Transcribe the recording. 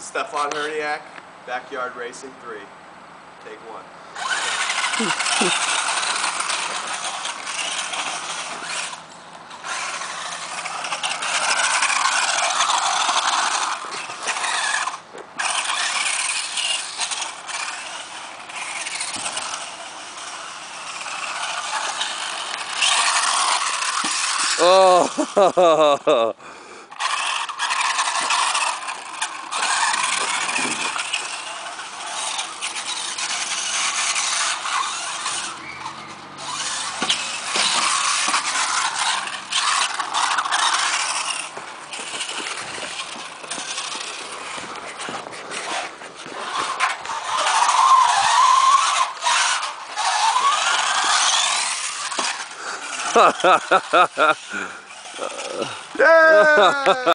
Is Stefan Herniak, Backyard Racing 3. Take one. Oh! Yeah!